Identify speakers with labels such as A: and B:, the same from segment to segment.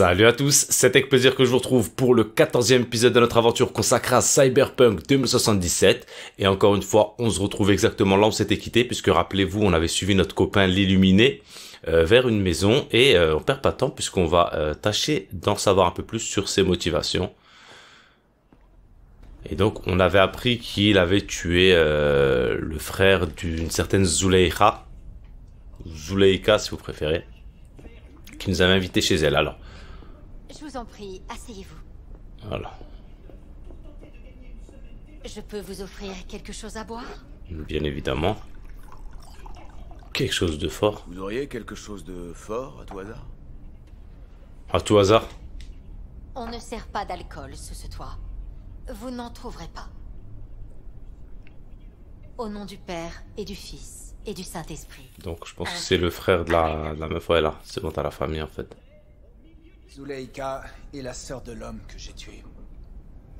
A: Salut à tous, c'est avec plaisir que je vous retrouve pour le 14e épisode de notre aventure consacrée à Cyberpunk 2077. Et encore une fois, on se retrouve exactement là où on s'était quitté, puisque rappelez-vous, on avait suivi notre copain l'illuminé euh, vers une maison, et euh, on perd pas de temps, puisqu'on va euh, tâcher d'en savoir un peu plus sur ses motivations. Et donc, on avait appris qu'il avait tué le frère d'une certaine Zuleika. Zuleika, si vous préférez. Qui nous avait invités chez elle, alors.
B: Je vous en prie, asseyez-vous.
A: Voilà.
B: Je peux vous offrir quelque chose à boire?
A: Bien évidemment. Quelque chose de fort.
C: Vous auriez quelque chose de fort à tout hasard?
A: À tout hasard
B: On ne sert pas d'alcool sous ce toit. Vous n'en trouverez pas. Au nom du Père et du Fils et du Saint-Esprit.
A: Donc je pense que c'est le frère de la, de la meuf, ouais là. C'est bon, t'as la famille en fait.
D: Zuleika est la sœur de l'homme que j'ai tué.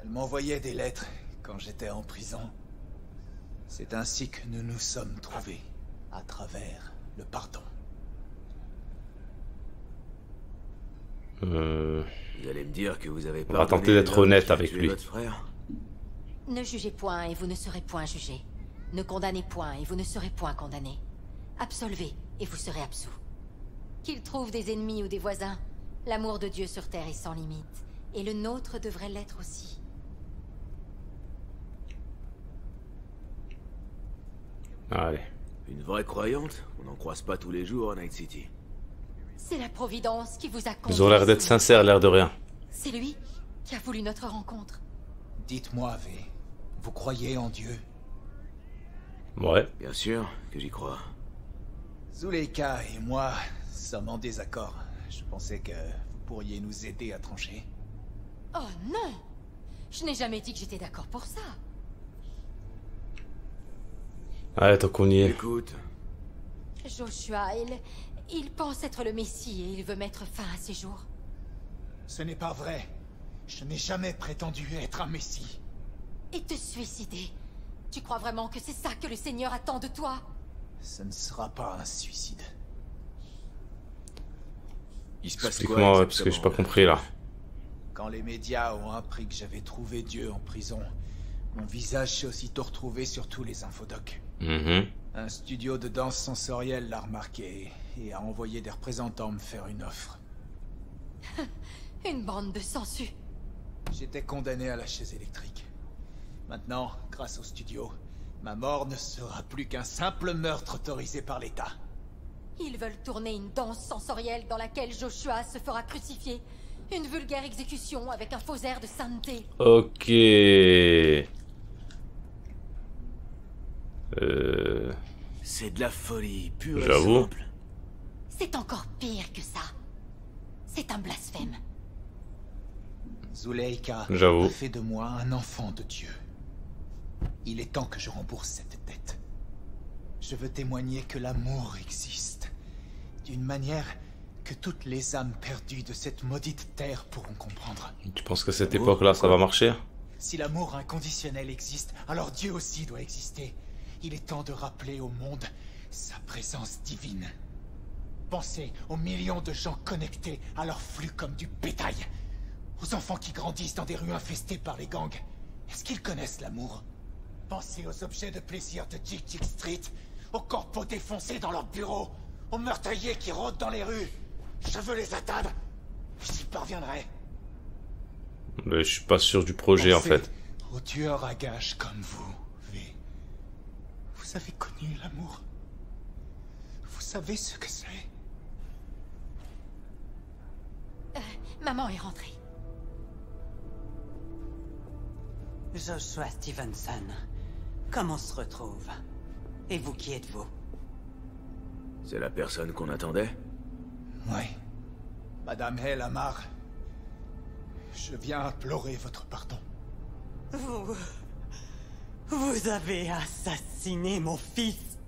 D: Elle m'envoyait des lettres quand j'étais en prison. C'est ainsi que nous nous sommes trouvés, à travers le pardon.
A: Euh...
C: Vous allez me dire que vous avez
A: On va tenter d'être honnête avec lui.
C: Votre frère
B: Ne jugez point et vous ne serez point jugé. Ne condamnez point et vous ne serez point condamné. Absolvez et vous serez absous. Qu'il trouve des ennemis ou des voisins, L'amour de Dieu sur Terre est sans limite, et le nôtre devrait l'être aussi.
A: Allez.
C: Une vraie croyante? On n'en croise pas tous les jours à Night City.
B: C'est la Providence qui vous a
A: Ils ont l'air d'être sincères, l'air de rien.
B: C'est lui qui a voulu notre rencontre.
D: Dites-moi, V, vous croyez en Dieu?
A: Ouais.
C: Bien sûr que j'y crois.
D: Zuleika et moi sommes en désaccord. Je pensais que pourriez nous aider à trancher.
B: Oh non Je n'ai jamais dit que j'étais d'accord pour ça.
A: Allez, tant qu'on y est.
C: Écoute.
B: Joshua, il... Il pense être le Messie et il veut mettre fin à ses jours.
D: Ce n'est pas vrai. Je n'ai jamais prétendu être un Messie.
B: Et te suicider Tu crois vraiment que c'est ça que le Seigneur attend de toi?
D: Ce ne sera pas un suicide.
C: Il se passe
A: Explique-moi, parce que j'ai pas compris là.
D: Quand les médias ont appris que j'avais trouvé Dieu en prison, mon visage s'est aussitôt retrouvé sur tous les infodocs.
A: Mhm.
D: Un studio de danse sensorielle l'a remarqué et a envoyé des représentants me faire une offre.
B: une bande de sensu.
D: J'étais condamné à la chaise électrique. Maintenant, grâce au studio, ma mort ne sera plus qu'un simple meurtre autorisé par l'État.
B: Ils veulent tourner une danse sensorielle dans laquelle Joshua se fera crucifier. Une vulgaire exécution avec un faux air de sainteté.
A: Ok. Euh...
C: C'est de la folie pure
A: J'avoue.
B: C'est encore pire que ça. C'est un blasphème.
D: Zuleika a fait de moi un enfant de Dieu. Il est temps que je rembourse cette dette. Je veux témoigner que l'amour existe. D'une manière que toutes les âmes perdues de cette maudite terre pourront comprendre.
A: Tu penses qu'à cette époque-là, ça va marcher?
D: Si l'amour inconditionnel existe, alors Dieu aussi doit exister. Il est temps de rappeler au monde sa présence divine. Pensez aux millions de gens connectés à leur flux comme du bétail. Aux enfants qui grandissent dans des rues infestées par les gangs. Est-ce qu'ils connaissent l'amour? Pensez aux objets de plaisir de Jig Jig Street, aux corpos défoncés dans leurs bureaux, aux meurtriers qui rôdent dans les rues. Je veux les atteindre. J'y parviendrai.
A: Mais je suis pas sûr du projet en fait.
D: Aux tueurs à gages comme vous, V. Vous avez connu l'amour. Vous savez ce que c'est.
B: Euh, maman est rentrée.
E: Joshua Stevenson, comment on se retrouve? Et vous qui êtes-vous?
C: C'est la personne qu'on attendait
D: Oui. Madame Amar. Je viens implorer votre pardon.
E: Vous... Vous avez assassiné mon fils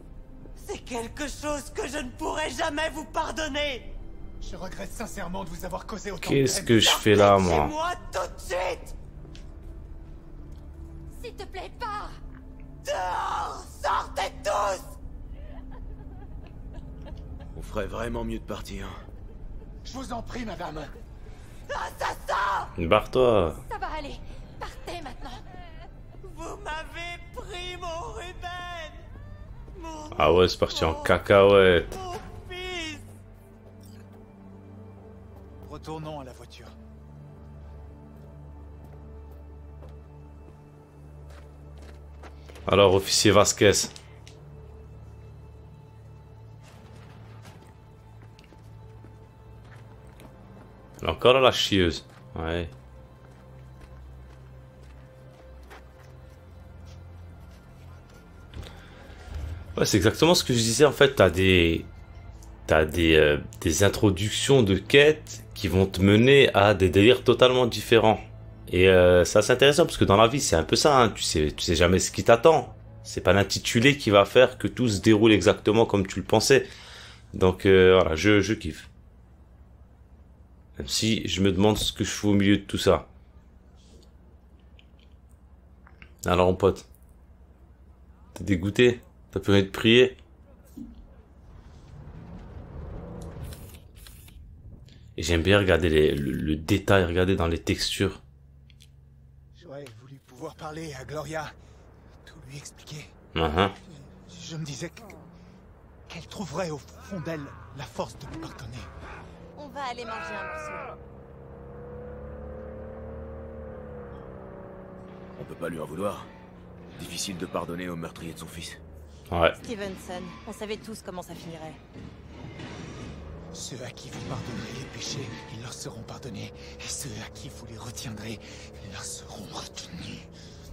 E: C'est quelque chose que je ne pourrai jamais vous pardonner
D: Je regrette sincèrement de vous avoir causé autant
A: Qu'est-ce
D: de
A: que je fais là, moi
E: moi tout de suite
B: S'il te plaît, pars
E: Dehors Sortez tous
C: On ferait vraiment mieux de partir.
D: Je vous en prie, madame.
E: Assassin
A: Barre-toi.
F: Ça va aller. Partez maintenant.
E: Vous m'avez pris mon Ruben Mon
A: Ah ouais, c'est parti en cacahuète.
E: Mon fils
D: Retournons à la voiture.
A: Alors, officier Vasquez. Encore la chieuse. Ouais. Ouais, c'est exactement ce que je disais. En fait, t'as des, t'as des, euh, des introductions de quêtes qui vont te mener à des délires totalement différents. Et euh, ça c'est intéressant parce que dans la vie c'est un peu ça, hein. tu sais, tu sais jamais ce qui t'attend. C'est pas l'intitulé qui va faire que tout se déroule exactement comme tu le pensais. Donc euh, voilà, je, je kiffe. Même si je me demande ce que je fais au milieu de tout ça. Alors mon pote, t'es dégoûté? T'as plus envie de prier? Et j'aime bien regarder les- le, le détail, regarder dans les textures.
D: J'aurais voulu pouvoir parler à Gloria, tout lui expliquer.
A: Uhum.
D: Je me disais que- qu'elle trouverait au fond d'elle la force de me pardonner.
F: On va aller manger un morceau.
C: On peut pas lui en vouloir. Difficile de pardonner au meurtrier de son fils.
A: Ouais.
F: Stevenson, on savait tous comment ça finirait.
D: Ceux à qui vous pardonnerez les péchés, ils leur seront pardonnés. Et ceux à qui vous les retiendrez, ils leur seront retenus.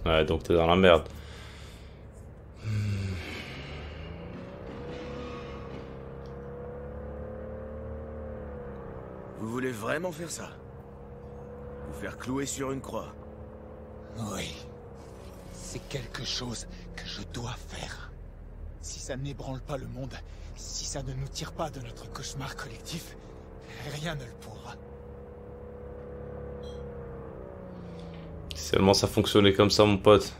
A: Ouais, donc t'es dans la merde.
C: Vous voulez vraiment faire ça? Vous faire clouer sur une croix?
D: Oui. C'est quelque chose que je dois faire. Si ça n'ébranle pas le monde, si ça ne nous tire pas de notre cauchemar collectif, rien ne le pourra.
A: Seulement ça fonctionnait comme ça, mon pote.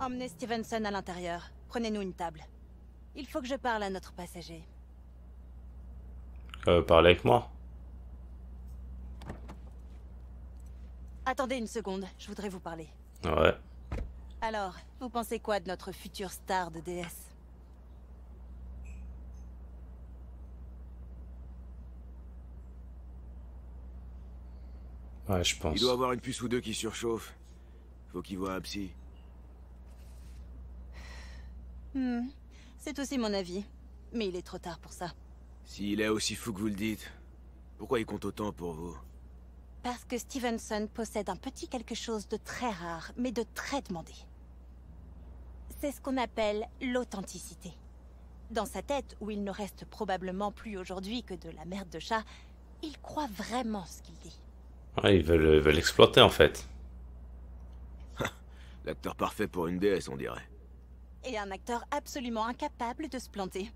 F: Emmenez Stevenson à l'intérieur. Prenez-nous une table. Il faut que je parle à notre passager.
A: Euh, parler avec moi.
F: Attendez une seconde, je voudrais vous parler.
A: Ouais.
F: Alors, vous pensez quoi de notre future star de DS
A: Ouais, je pense.
C: Il doit avoir une puce ou deux qui surchauffe. Faut qu'il voit un psy.
F: Hmm, c'est aussi mon avis. Mais il est trop tard pour ça.
C: S'il est aussi fou que vous le dites, pourquoi il compte autant pour vous
F: Parce que Stevenson possède un petit quelque chose de très rare, mais de très demandé. C'est ce qu'on appelle l'authenticité. Dans sa tête, où il ne reste probablement plus aujourd'hui que de la merde de chat, il croit vraiment ce qu'il dit.
A: Ouais, ils veulent, ils veulent exploiter en fait.
C: L'acteur parfait pour une déesse, on dirait.
F: Et un acteur absolument incapable de se planter.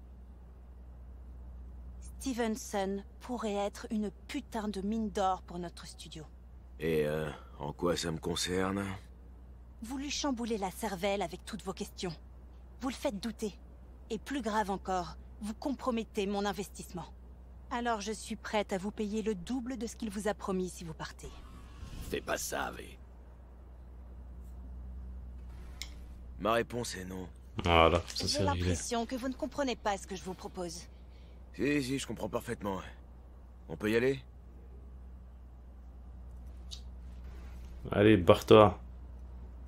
F: Stevenson pourrait être une putain de mine d'or pour notre studio.
C: Et euh, en quoi ça me concerne?
F: Vous lui chamboulez la cervelle avec toutes vos questions. Vous le faites douter. Et plus grave encore, vous compromettez mon investissement. Alors je suis prête à vous payer le double de ce qu'il vous a promis si vous partez.
C: Fais pas ça, V. Ma réponse est non.
A: Voilà, ça
F: J'ai
A: c'est réglé.
F: l'impression que vous ne comprenez pas ce que je vous propose.
C: Si, si, je comprends parfaitement. On peut y aller?
A: Allez, barre-toi.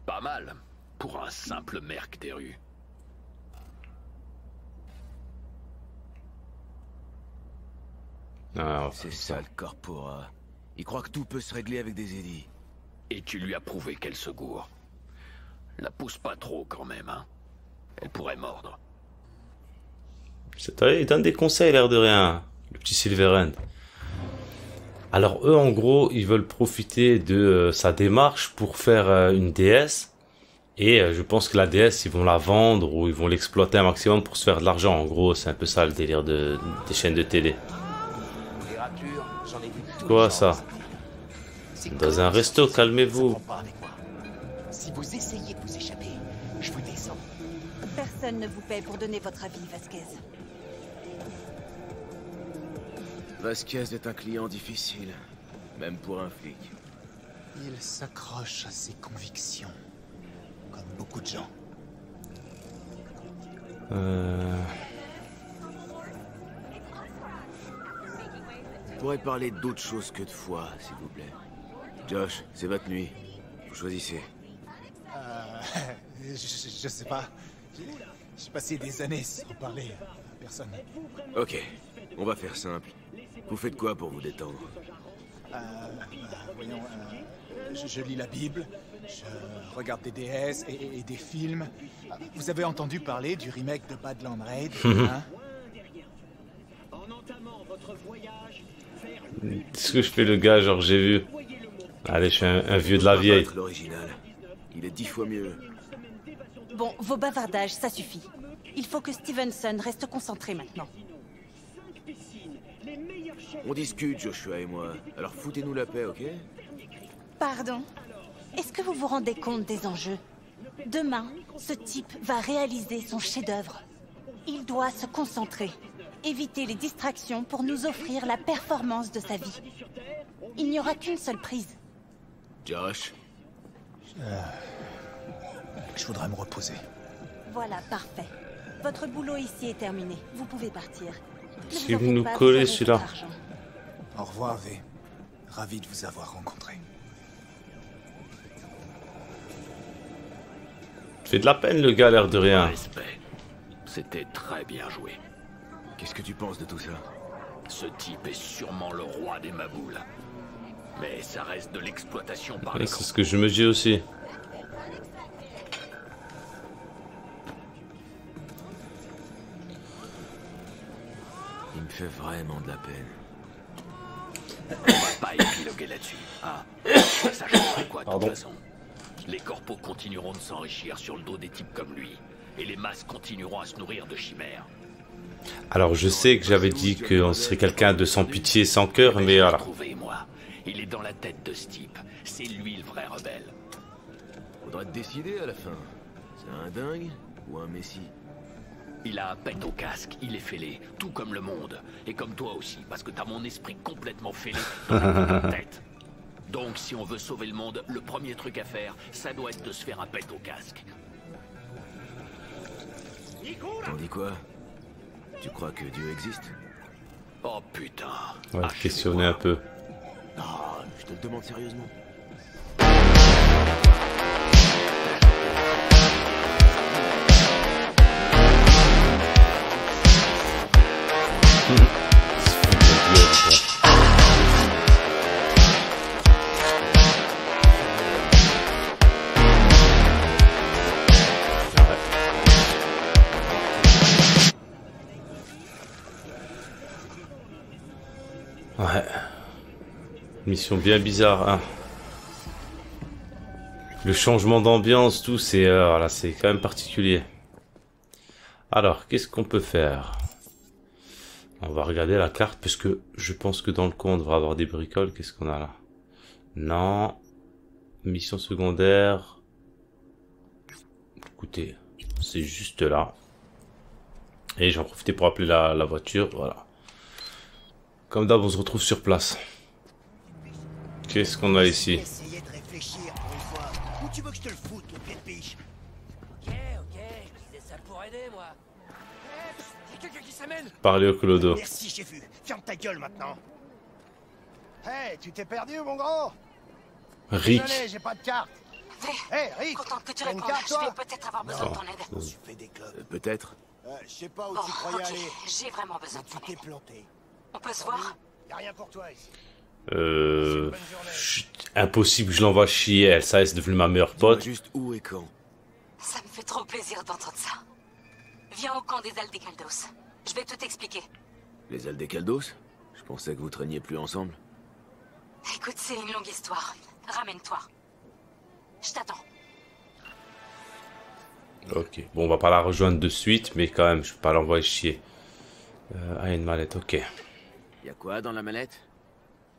G: Pas mal, pour un simple merc des rues.
A: Ah,
C: C'est ça le corpora. Il croit que tout peut se régler avec des édits.
G: Et tu lui as prouvé qu'elle se gourre. La pousse pas trop quand même, hein. Elle pourrait mordre.
A: C'est vrai, il donne des conseils, l'air de rien. Le petit Silverhand. Alors eux, en gros, ils veulent profiter de euh, sa démarche pour faire euh, une DS. Et euh, je pense que la DS, ils vont la vendre ou ils vont l'exploiter un maximum pour se faire de l'argent. En gros, c'est un peu ça le délire de, des chaînes de télé. Quoi ça Dans un resto, calmez-vous.
H: Si vous essayez de vous échapper, je vous descends.
F: Personne ne vous paie pour donner votre avis, Vasquez.
C: Vasquez est un client difficile, même pour un flic.
D: Il s'accroche à ses convictions, comme beaucoup de gens.
A: Euh...
C: On pourrait parler d'autre chose que de foi, s'il vous plaît. Josh, c'est votre nuit. Vous choisissez.
D: Euh, je, je- je sais pas. J'ai passé des années sans parler à personne.
C: Ok, on va faire simple. Vous faites quoi pour vous détendre?
D: Euh, bah, voyons, euh, je, je lis la Bible, je regarde des déesses et, et des films. Euh, Vous avez entendu parler du remake de Badland Raid hein?
A: Est-ce que je fais le gars, genre j'ai vu Allez, je suis un, un vieux de la vieille.
C: l'original. Il est dix fois mieux.
F: Bon, vos bavardages, ça suffit. Il faut que Stevenson reste concentré maintenant.
C: On discute, Joshua et moi. Alors foutez-nous la paix, ok?
F: Pardon Est-ce que vous vous rendez compte des enjeux? Demain, ce type va réaliser son chef-d'œuvre. Il doit se concentrer, éviter les distractions pour nous offrir la performance de sa vie. Il n'y aura qu'une seule prise.
C: Josh?
D: Je voudrais me reposer.
F: Voilà, parfait. Votre boulot ici est terminé. Vous pouvez partir. Ne
A: Si vous nous
F: pas,
A: collez celui-là.
D: Au revoir, V. Ravi de vous avoir rencontré.
A: Fait de la peine le gars, l'air de rien.
G: Respect. C'était très bien joué.
C: Qu'est-ce que tu penses de tout ça?
G: Ce type est sûrement le roi des maboules. Mais ça reste de l'exploitation par
A: Ouais,
G: les
A: C'est ce que je me dis aussi.
C: Il me fait vraiment de la peine.
G: On va pas épiloguer là-dessus. Ah, ça changerait quoi de toute façon Les corpos continueront de s'enrichir sur le dos des types comme lui. Et les masses continueront à se nourrir de chimères.
A: Alors je sais que j'avais dit qu'on serait quelqu'un de sans pitié, sans cœur, mais voilà.
G: Est dans la tête de ce type. C'est lui le vrai rebelle.
C: Faudra te décider à la fin. C'est un dingue ou un messie?
G: Il a un pet au casque, il est fêlé, tout comme le monde. Et comme toi aussi, parce que t'as mon esprit complètement fêlé dans la tête. Donc si on veut sauver le monde, le premier truc à faire, ça doit être de se faire un pet au casque.
C: T'en dis quoi? Tu crois que Dieu existe?
G: Oh putain.
A: On va
G: Ah,
A: te questionner un peu.
C: Je te le demande sérieusement.
A: Ouais. Mission bien bizarre, hein. Le changement d'ambiance, tout, c'est c'est quand même particulier. Alors, qu'est-ce qu'on peut faire? On va regarder la carte, parce que je pense que dans le coin, on devrait avoir des bricoles. Qu'est-ce qu'on a là? Non. Mission secondaire. Écoutez, c'est juste là. Et j'en profite pour appeler la, la voiture, voilà. Comme d'hab, on se retrouve sur place. Qu'est-ce qu'on a ici
I: Essayez de réfléchir pour une fois. Où tu veux que je te le foute, le pied de biche
E: Ok, ok, je disais ça pour aider, moi. Y'a quelqu'un qui s'amène
A: Parler au clodo.
I: Merci, j'ai vu. Ferme ta gueule maintenant. Hey, tu t'es perdu, mon grand?
A: Rick.
I: Désolé, j'ai pas de carte. Hey, Rick
F: Contente que tu
I: T'as une
F: répondes.
I: carte,
F: Je vais peut-être avoir besoin de ton aide.
I: Tu fais des clubs.
C: Euh, Peut-être.
I: Euh, je sais pas où
F: Bon,
I: tu croyais
F: ok,
I: aller.
F: j'ai vraiment besoin
I: Mais
F: de ton
I: tu t'es
F: aide.
I: planté.
F: On peut se voir
I: Y'a rien pour toi ici.
A: Euh, impossible que je l'envoie chier. Elsa est devenue ma meilleure pote.
C: juste où et quand.
F: Ça me fait trop plaisir d'entendre ça. Viens au camp des Aldecaldos. Je vais tout t'expliquer.
C: Les Aldecaldos? Je pensais que vous traîniez plus ensemble.
F: Écoute, c'est une longue histoire. Ramène-toi. Je t'attends.
A: Ok. Bon, on va pas la rejoindre de suite, mais quand même, je peux pas l'envoyer chier. Euh, ah, une mallette, ok.
C: Y a quoi dans la mallette?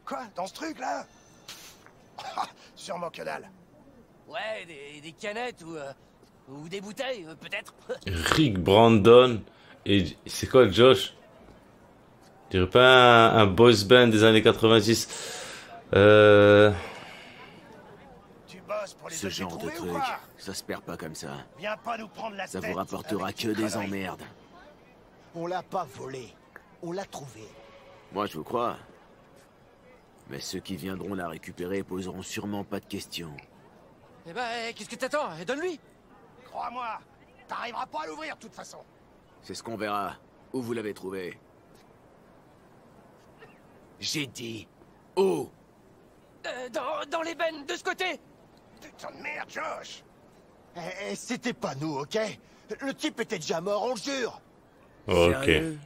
I: Quoi Dans ce truc-là Ah, Sûrement que dalle.
E: Ouais, des, des canettes ou, euh, ou des bouteilles, euh, peut-être.
A: Rick Brandon et c'est quoi Josh? Je dirais pas un, boys band des années 90. Euh...
I: Tu bosses pour les
C: Ce genre de truc, ça se perd pas comme ça.
I: Viens pas nous prendre la
C: Ça
I: tête
C: vous rapportera que des
I: conneries.
C: emmerdes.
H: On l'a pas volé. On l'a trouvé.
C: Moi, je vous crois. Mais ceux qui viendront la récupérer poseront sûrement pas de questions.
J: Eh ben, eh, qu'est-ce que t'attends Eh, Donne-lui
I: Crois-moi, t'arriveras pas à l'ouvrir de toute façon.
C: C'est ce qu'on verra. Où vous l'avez trouvé? J'ai dit où
J: Euh, dans, dans les bennes, de ce côté
I: Putain de merde, Josh
H: Eh, eh, c'était pas nous, ok? Le type était déjà mort, on le jure.
A: Ok.
C: Sérieux?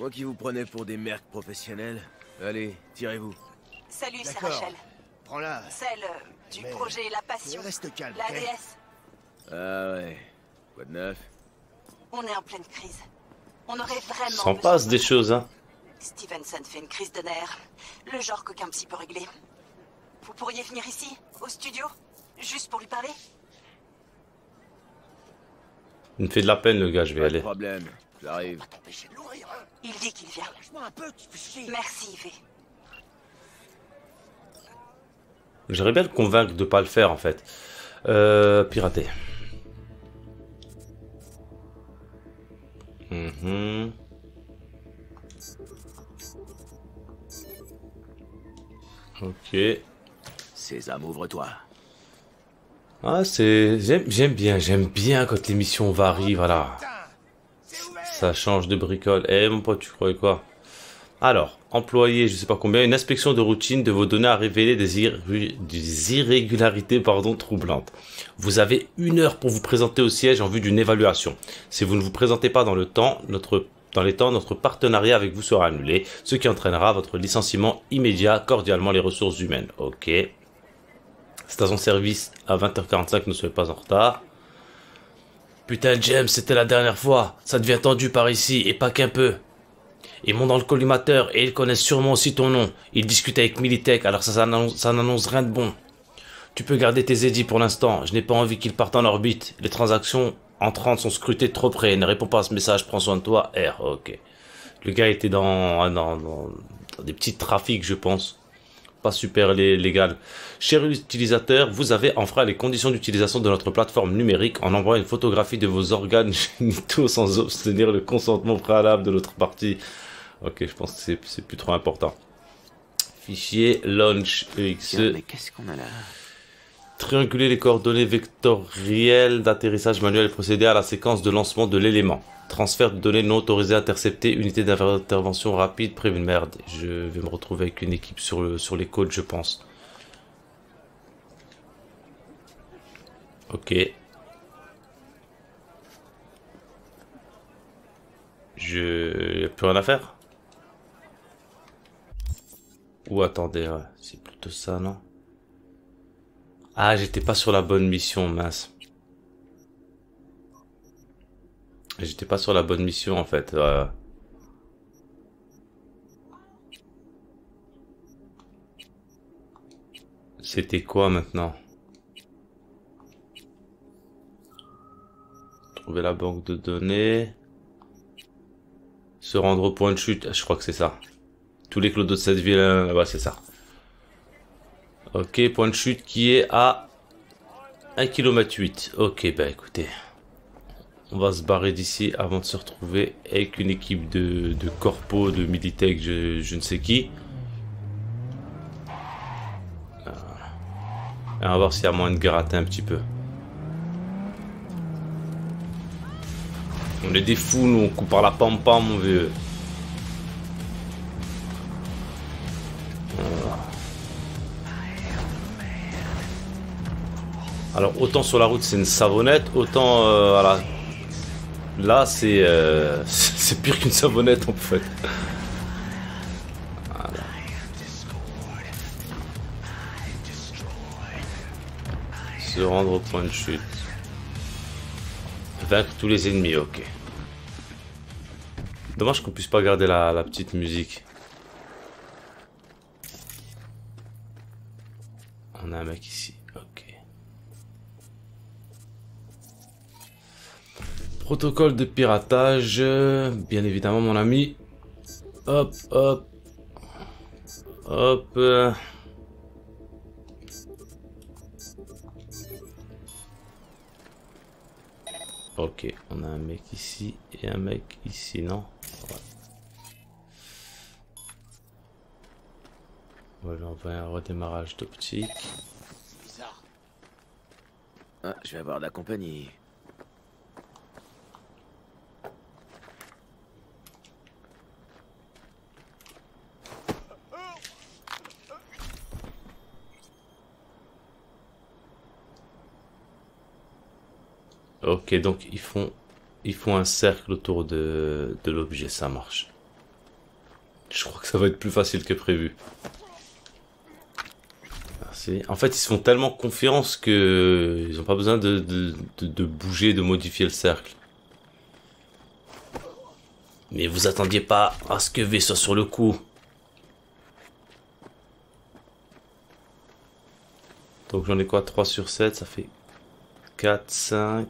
C: Moi qui vous prenais pour des mercs professionnels. Allez, tirez-vous.
F: Salut, c'est. Rachel.
I: Prends-la.
F: Celle euh, du
I: Mais-
F: projet La Passion.
I: Reste calme,
F: La déesse.
C: Ah ouais. Quoi de neuf
F: On est en pleine crise. On aurait vraiment.
A: S'en passe
F: de
A: des choses, hein.
F: Stevenson fait une crise de nerfs. Le genre qu'aucun psy peut régler. Vous pourriez venir ici, au studio Juste pour lui parler
A: Il me fait de la peine, le gars, je vais
C: Pas de
A: aller.
C: problème. J'arrive.
I: T'empêcher de l'ouvrir,
F: Il dit qu'il vient.
I: Lâche-moi un peu, tu fais chier.
F: Merci, Yvé.
A: J'aimerais bien le convaincre de pas le faire, en fait. Euh, pirater. Mhm. Ok.
C: Sésame, ouvre-toi.
A: Ah, c'est... J'aime bien, j'aime bien quand l'émission varie, voilà. Ça change de bricole. Eh, mon pote, tu croyais quoi? Alors, employé, je sais pas combien, une inspection de routine de vos données a révélé des, irrégularités pardon, troublantes. Vous avez une heure pour vous présenter au siège en vue d'une évaluation. Si vous ne vous présentez pas dans le temps, notre dans les temps, notre partenariat avec vous sera annulé, ce qui entraînera votre licenciement immédiat, cordialement les ressources humaines. Ok. Station service à 20h45, ne soyez pas en retard. Putain, James, c'était la dernière fois. Ça devient tendu par ici, et pas qu'un peu. Ils montent dans le collimateur, et ils connaissent sûrement aussi ton nom. Ils discutent avec Militech, alors ça, n'annonce rien de bon. Tu peux garder tes édits pour l'instant. Je n'ai pas envie qu'ils partent en orbite. Les transactions entrantes sont scrutées trop près. Ne réponds pas à ce message, prends soin de toi. R, ok. Le gars était dans, dans, des petits trafics, je pense. Pas super lé- légal. Cher utilisateur, vous avez enfreint les conditions d'utilisation de notre plateforme numérique en envoyant une photographie de vos organes génitaux sans obtenir le consentement préalable de l'autre partie. Ok, je pense que c'est- plus trop important. Fichier launch EXE.
C: Mais qu'est-ce qu'on a là
A: Trianguler les coordonnées vectorielles d'atterrissage manuel et procéder à la séquence de lancement de l'élément. Transfert de données non autorisées interceptées, unité d'intervention rapide prévue. Merde, je vais me retrouver avec une équipe sur, le, sur les côtes, je pense. Ok. Je... Y a plus rien à faire? Ou attendez, c'est plutôt ça, non? Ah, j'étais pas sur la bonne mission, mince. J'étais pas sur la bonne mission en fait. euh. C'était quoi maintenant? Trouver la banque de données. Se rendre au point de chute. Je crois que c'est ça. Tous les clodos de cette ville, euh, ouais, c'est ça. Ok, point de chute qui est à 1 km 8. Ok, bah écoutez. On va se barrer d'ici avant de se retrouver avec une équipe de, de corpo, de Militech, je, je ne sais qui. Euh, on va voir s'il y a moyen de gratter un petit peu. On est des fous, nous, on coupe par la pampa, mon vieux. Alors autant sur la route c'est une savonnette, autant euh, voilà. Là c'est euh, c'est pire qu'une savonnette en fait. Se rendre au point de chute. Vaincre tous les ennemis, ok. Dommage qu'on puisse pas garder la, la petite musique. On a un mec ici, ok. Protocole de piratage, bien évidemment mon ami. hop, hop. Hop. Ok, on a un mec ici et un mec ici, non? Ouais. On va un redémarrage d'optique.
C: Bizarre. Ah, je vais avoir de la compagnie.
A: Ok, donc ils font, un cercle autour de, l'objet, ça marche. Je crois que ça va être plus facile que prévu. En fait, ils se font tellement confiance que ils n'ont pas besoin de, de bouger, de modifier le cercle. Mais vous attendiez pas à ce que V soit sur le coup. Donc j'en ai quoi? 3 sur 7, ça fait 4, 5.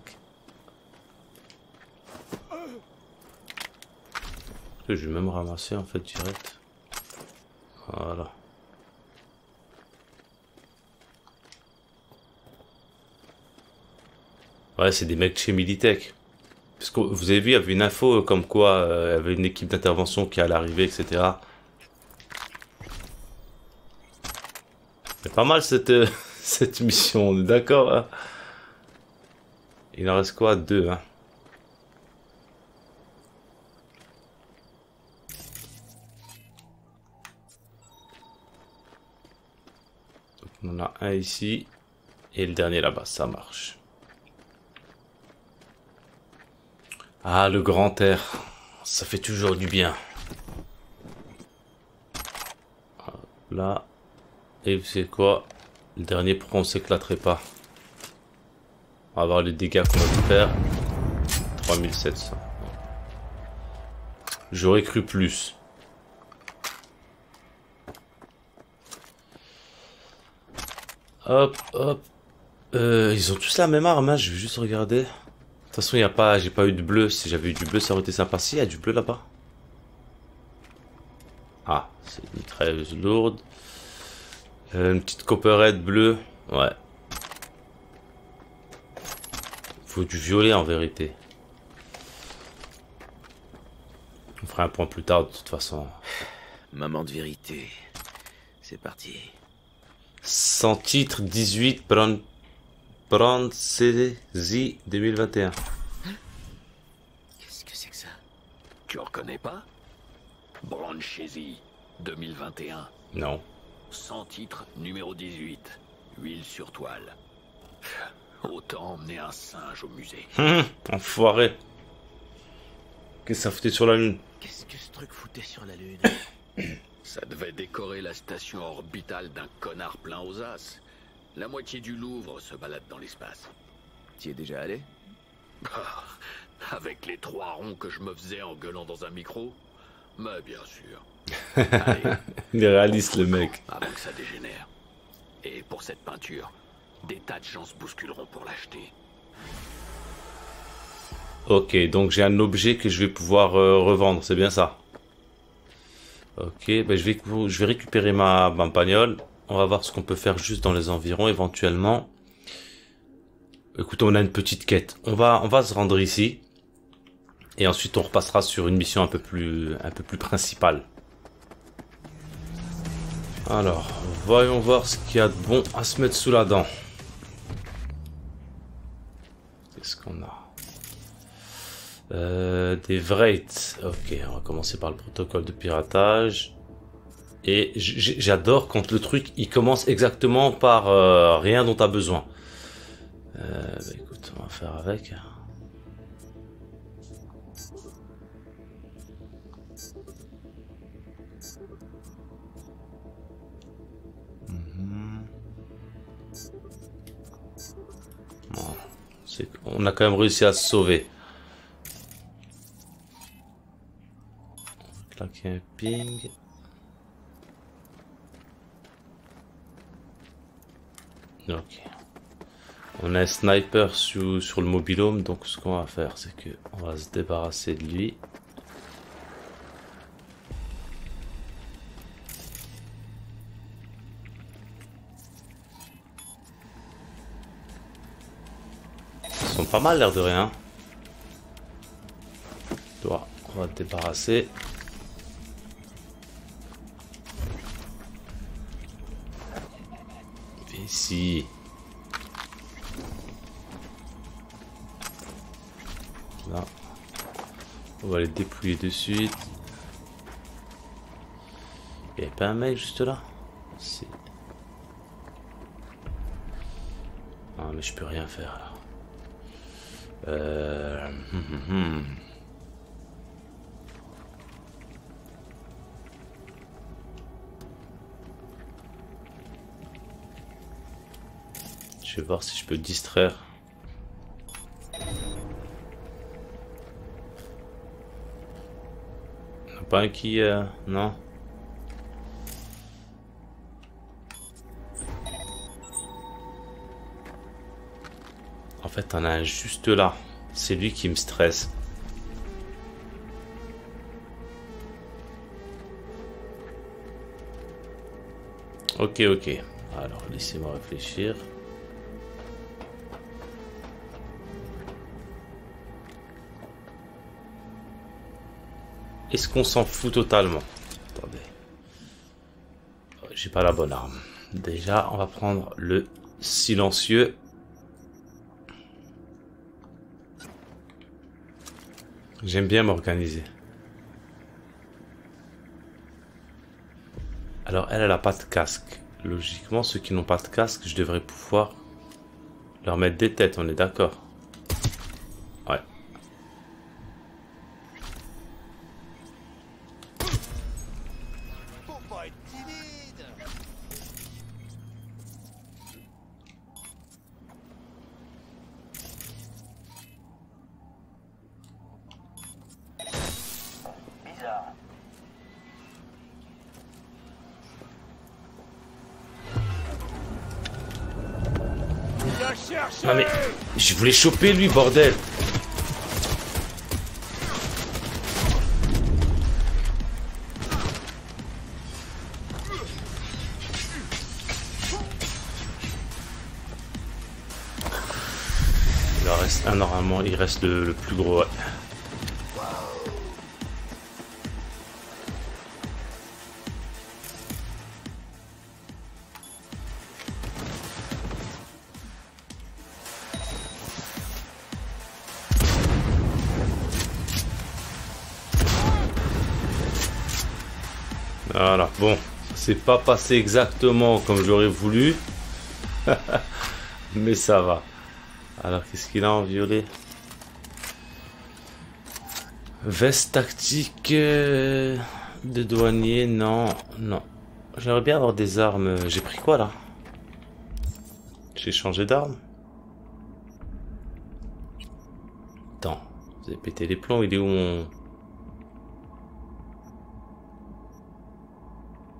A: Je vais même ramasser en fait direct. Voilà. Ouais, c'est des mecs de chez Militech. Parce que vous avez vu, il y avait une info comme quoi euh, il y avait une équipe d'intervention qui allait arriver, etc. C'est pas mal cette, euh, cette mission, on est d'accord hein Il en reste quoi? Deux, hein on a un ici. Et le dernier là-bas, ça marche. Ah, le grand air. Ça fait toujours du bien. Là. Et vous savez quoi? Le dernier, pourquoi on s'éclaterait pas? On va voir les dégâts qu'on va faire. 3700. J'aurais cru plus. Hop, hop. Euh, ils ont tous la même arme, hein, je vais juste regarder. De toute façon, il a pas, j'ai pas eu de bleu. Si j'avais eu du bleu, ça aurait été sympa. Si, il y a du bleu là-bas. Ah, c'est une mitrailleuse lourde. Euh, une petite copperhead bleue. Ouais. Faut du violet en vérité. On fera un point plus tard de toute façon.
C: Maman de vérité. C'est parti.
A: Sans titre 18 Brand Brandsezi 2021.
C: Qu'est-ce que c'est que ça?
G: Tu reconnais pas? Branchesi 2021.
A: Non.
G: Sans titre, numéro 18. Huile sur toile. Autant emmener un singe au musée.
A: Hum, enfoiré. Qu'est-ce que ça foutait sur la lune?
C: Qu'est-ce que ce truc foutait sur la lune?
G: Ça devait décorer la station orbitale d'un connard plein aux as. La moitié du Louvre se balade dans l'espace.
C: Tu y es déjà allé?
G: Ah, Avec les trois ronds que je me faisais en gueulant dans un micro Mais bien sûr. Allez,
A: Il est réaliste le mec.
G: avant que ça dégénère. Et pour cette peinture, des tas de gens se bousculeront pour l'acheter.
A: Ok, donc j'ai un objet que je vais pouvoir euh, revendre, c'est bien ça? Ok, ben je, vais, je vais récupérer ma, ma bagnole. On va voir ce qu'on peut faire juste dans les environs éventuellement. Écoutez, on a une petite quête. On va, on va se rendre ici. Et ensuite on repassera sur une mission un peu plus, un peu plus principale. Alors, voyons voir ce qu'il y a de bon à se mettre sous la dent. Qu'est-ce qu'on a euh, Des Wraiths. Ok, on va commencer par le protocole de piratage. Et j'adore quand le truc il commence exactement par euh, rien dont tu as besoin. Euh, bah, écoute, on va faire avec. Mhm. Bon, on a quand même réussi à se sauver. camping. Ok. On a un sniper sur, sur le mobilhome, donc ce qu'on va faire, c'est que on va se débarrasser de lui. Ils sont pas mal l'air de rien. Toi, on va te débarrasser. Ici. Là. On va les dépouiller de suite. Il pas un mec juste là? Si. Ah mais je peux rien faire là. Euh... Je vais voir si je peux distraire. Pas un qui... Euh... Non En fait, on a un juste là. C'est lui qui me stresse. Ok, ok. Alors, laissez-moi réfléchir. Est-ce qu'on s'en fout totalement Attendez. J'ai pas la bonne arme. Déjà, on va prendre le silencieux. J'aime bien m'organiser. Alors elle, elle a pas de casque. Logiquement, ceux qui n'ont pas de casque, je devrais pouvoir leur mettre des têtes, on est d'accord voulais choper lui, bordel. Il en reste un normalement, il reste le, plus gros. C'est pas passé exactement comme j'aurais voulu, mais ça va. Alors, qu'est-ce qu'il a en violet? Veste tactique euh, de douanier, non, non. J'aimerais bien avoir des armes. J'ai pris quoi là? J'ai changé d'arme Attends, vous avez pété les plombs, il est où mon...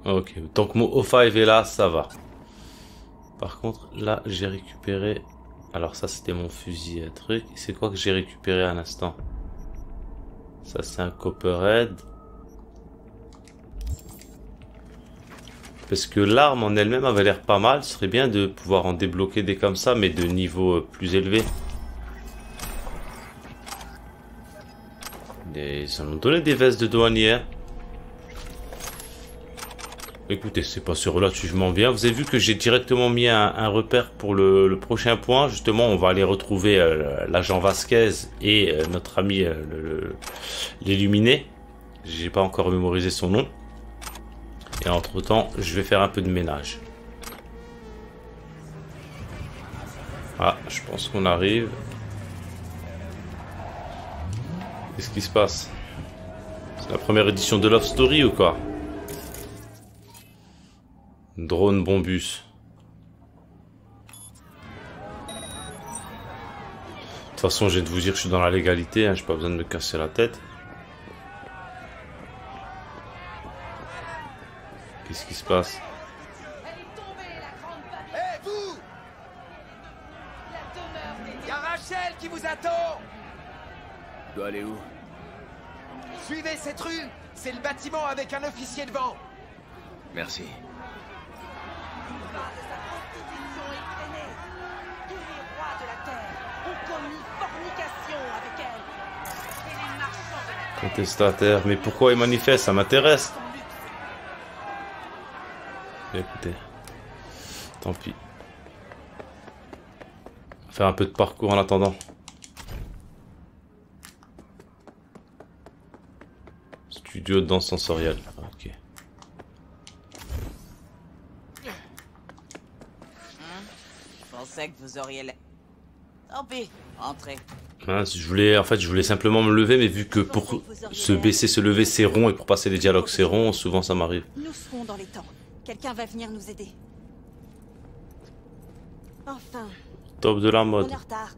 A: Ok, tant que mon O5 est là, ça va. Par contre, là, j'ai récupéré... Alors ça, c'était mon fusil à truc. C'est quoi que j'ai récupéré à l'instant? Ça, c'est un Copperhead. Parce que l'arme en elle-même avait l'air pas mal. Ce serait bien de pouvoir en débloquer des comme ça, mais de niveau euh, plus élevé. Ils ont donné des vestes de douanier. Écoutez, c'est pas sur là que je m'en viens. Vous avez vu que j'ai directement mis un, repère pour le, le, prochain point. Justement, on va aller retrouver euh, l'agent Vasquez et euh, notre ami euh, l'illuminé. J'ai pas encore mémorisé son nom. Et entre temps, je vais faire un peu de ménage. Ah, je pense qu'on arrive. Qu'est-ce qui se passe? C'est la première édition de Love Story ou quoi? Drone bombus. De toute façon, j'ai de vous dire que je suis dans la légalité, hein, j'ai pas besoin de me casser la tête. Qu'est-ce qui se passe?
I: Hé, vous Y a Rachel qui vous attend
C: Tu dois aller où?
I: Suivez cette rue C'est le bâtiment avec un officier devant
C: Merci.
F: Tous les rois de la Terre ont commis
A: Contestataire. Mais pourquoi il manifeste? Ça m'intéresse. Écoutez. Tant pis. Faire un peu de parcours en attendant. Studio de danse sensorielle. Ok.
E: Je pensais que vous auriez l'air. Tant pis, entrez.
A: Hein, je voulais, en fait, je voulais simplement me lever, mais vu que pour se baisser, se lever, c'est rond, et pour passer les dialogues, c'est rond, souvent ça m'arrive.
F: Nous serons dans les temps. Quelqu'un va venir nous aider. Enfin.
A: Top de la
F: On
A: mode.
F: est en retard.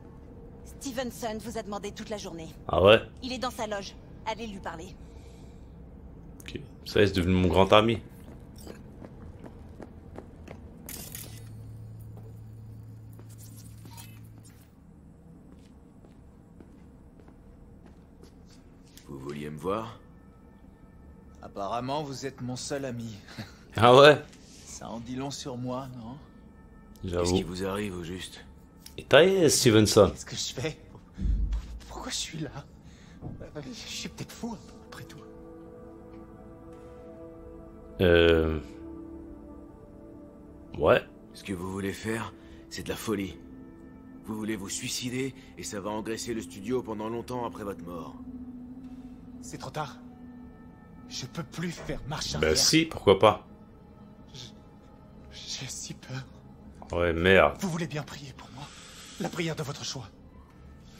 F: Stevenson vous a demandé toute la journée.
A: Ah ouais?
F: Il est dans sa loge. Allez lui parler.
A: Ok. Ça est, c'est devenu mon grand ami.
C: Voir
D: Apparemment, vous êtes mon seul ami.
A: Ah ouais?
D: Ça en dit long sur moi, non?
C: Qu'est-ce
A: J'avoue.
C: qui vous arrive au juste?
A: Et taillé, Stevenson?
D: Qu'est-ce que je fais? Pourquoi je suis là? Je suis peut-être fou, après tout.
A: Euh... Ouais.
C: Ce que vous voulez faire, c'est de la folie. Vous voulez vous suicider et ça va engraisser le studio pendant longtemps après votre mort.
D: C'est trop tard. Je peux plus faire marche
A: Bah
D: arrière.
A: si, pourquoi pas.
D: J'ai si peur.
A: Ouais, merde.
D: Vous voulez bien prier pour moi? La prière de votre choix.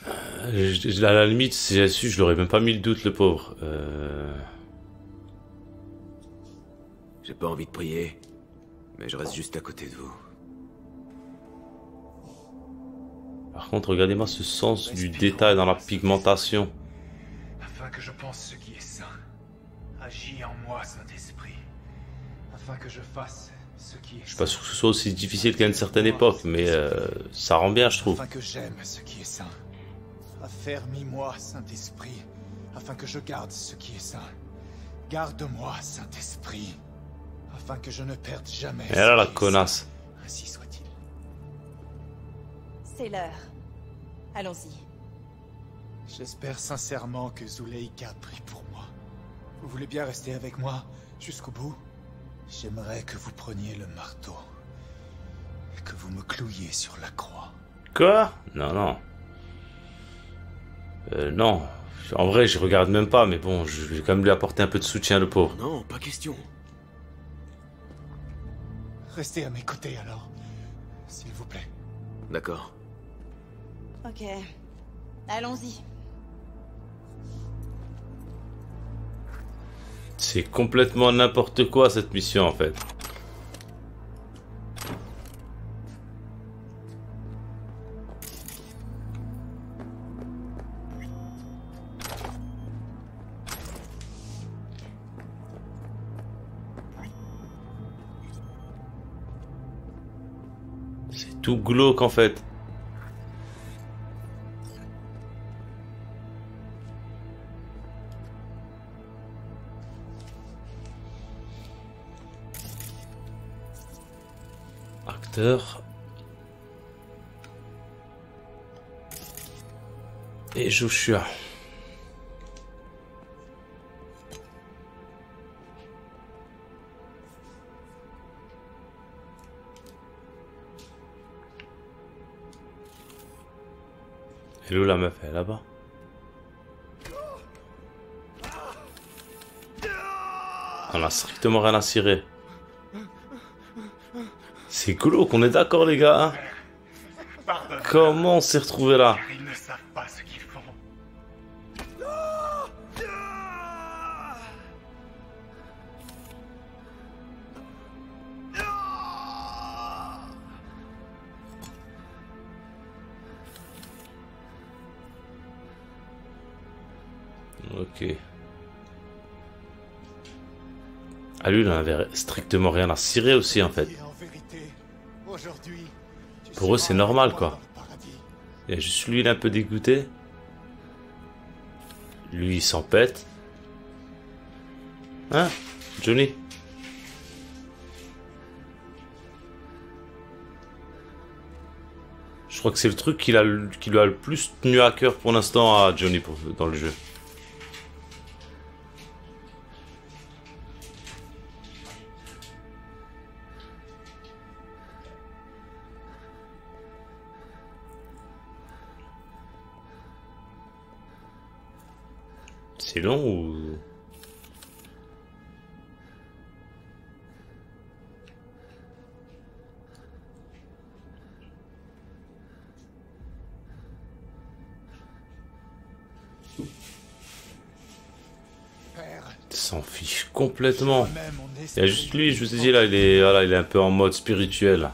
A: Euh, je- À la limite, si j'ai su, je l'aurais même pas mis le doute, le pauvre. Euh...
C: J'ai pas envie de prier, mais je reste juste à côté de vous.
A: Par contre, regardez-moi ce sens du détail dans la pigmentation.
D: Afin que je pense ce qui est saint. Agis en moi, Saint-Esprit. Afin que je fasse ce qui est
A: Je suis pas sûr que ce soit aussi difficile qu'à une certaine époque, mais euh, ça rend bien, je trouve.
D: Afin que j'aime ce qui est saint. Affermis-moi, Saint-Esprit, afin que je garde ce qui est saint. Garde-moi, Saint-Esprit, afin que je ne perde jamais.
A: Et là, la connasse.
D: Ainsi soit-il.
F: C'est l'heure. Allons-y.
D: J'espère sincèrement que Zuleika prie pour moi. Vous voulez bien rester avec moi jusqu'au bout? J'aimerais que vous preniez le marteau et que vous me clouiez sur la croix.
A: Quoi? Non, non. Euh, non. En vrai, je regarde même pas, mais bon, je vais quand même lui apporter un peu de soutien, le pauvre.
C: Non, pas question.
D: Restez à mes côtés alors, s'il vous plaît.
C: D'accord.
F: Ok. Allons-y.
A: C'est complètement n'importe quoi, cette mission, en fait. C'est tout glauque, en fait. Acteur. Et Joshua. Elle est où la meuf est là-bas On a strictement rien à cirer. C'est glauque, on est d'accord les gars hein Comment on s'est retrouvé là
D: Ils ne savent pas ce qu'ils font.
A: Ok. Ah lui, il en avait strictement rien à cirer aussi en fait. C'est normal quoi. Il y a juste lui, il est un peu dégoûté. Lui, il s'en pète. Hein Johnny? Je crois que c'est le truc qui, lui a le plus tenu à cœur pour l'instant à Johnny dans le jeu. Long ou... s'en fiche complètement. Il y a juste lui, je vous ai dit là, il est, voilà, il est un peu en mode spirituel.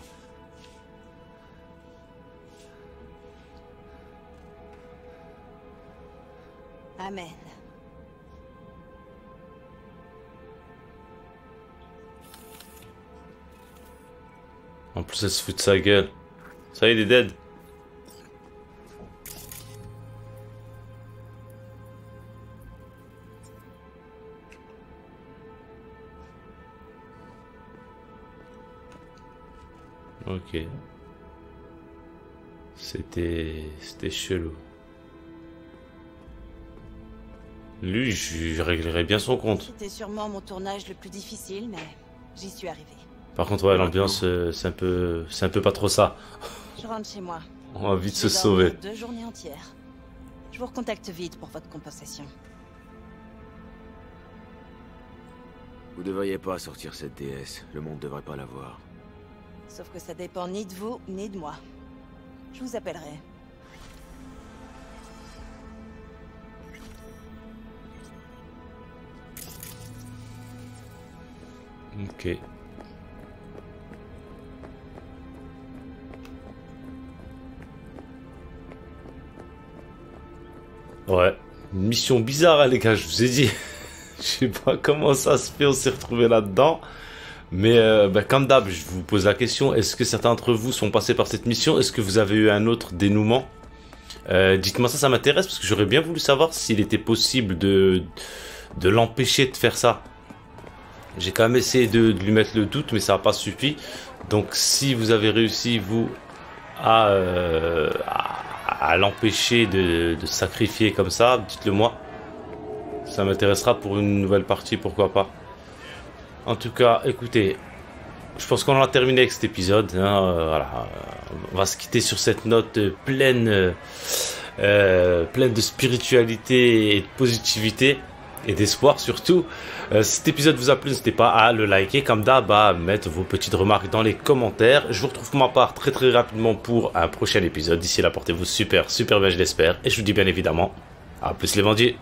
A: Se de sa gueule. Ça y est, il est dead. Ok. C'était... C'était chelou. Lui, je réglerais bien son compte.
F: C'était sûrement mon tournage le plus difficile, mais j'y suis arrivé.
A: Par contre, ouais, l'ambiance, euh, c'est un peu... C'est un peu pas trop ça.
F: Je rentre chez moi.
A: On va vite se sauver.
F: Deux journées entières. Je vous recontacte vite pour votre compensation.
C: Vous devriez pas sortir cette déesse. Le monde devrait pas la voir.
F: Sauf que ça dépend ni de vous, ni de moi. Je vous appellerai.
A: Ok. Ouais. Une mission bizarre, hein, les gars, je vous ai dit. je sais pas comment ça se fait, on s'est retrouvé là-dedans. Mais euh, bah, comme d'hab, je vous pose la question, est-ce que certains d'entre vous sont passés par cette mission? Est-ce que vous avez eu un autre dénouement? Euh, Dites-moi ça, ça m'intéresse, parce que j'aurais bien voulu savoir s'il était possible de, l'empêcher de faire ça. J'ai quand même essayé de, lui mettre le doute, mais ça n'a pas suffi. Donc si vous avez réussi, vous, à, euh, l'empêcher de, sacrifier comme ça, dites-le moi. Ça m'intéressera pour une nouvelle partie, pourquoi pas. En tout cas, écoutez, je pense qu'on a terminé avec cet épisode. Hein, euh. On va se quitter sur cette note pleine, euh, pleine de spiritualité et de positivité et d'espoir surtout. Euh, si cet épisode vous a plu, n'hésitez pas à le liker, comme d'hab, mettre vos petites remarques dans les commentaires. Je vous retrouve pour ma part très très rapidement pour un prochain épisode. D'ici là, portez-vous super, super bien, je l'espère. Et je vous dis bien évidemment, à plus les bandits